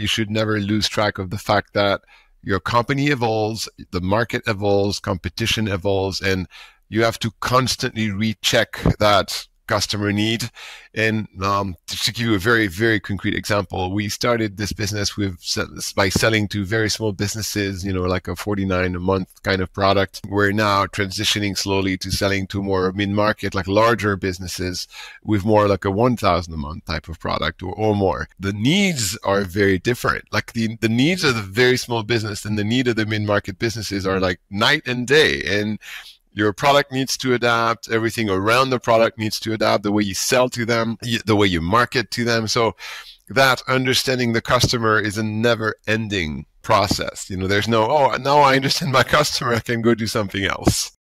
you should never lose track of the fact that your company evolves, the market evolves, competition evolves, and you have to constantly recheck that customer need. And um, to give you a very, very concrete example, we started this business with by selling to very small businesses, you know, like a 49 a month kind of product. We're now transitioning slowly to selling to more mid-market, like larger businesses with more like a 1,000 a month type of product or, or more. The needs are very different. Like the, the needs of the very small business and the need of the mid-market businesses are like night and day. And your product needs to adapt. Everything around the product needs to adapt. The way you sell to them, the way you market to them. So that understanding the customer is a never ending process. You know, there's no, oh, now I understand my customer. I can go do something else.